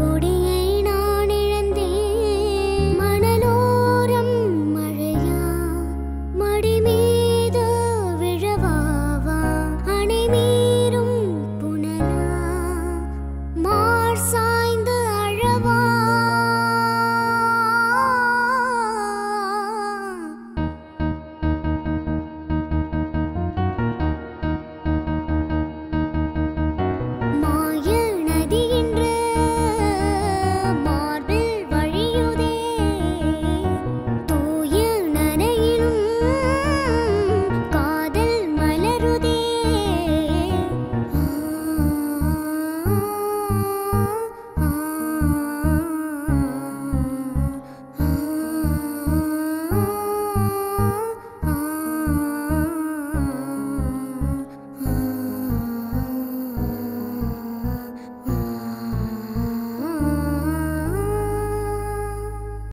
കൂടി